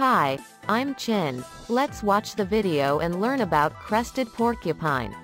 Hi, I'm Chin. Let's watch the video and learn about crested porcupine.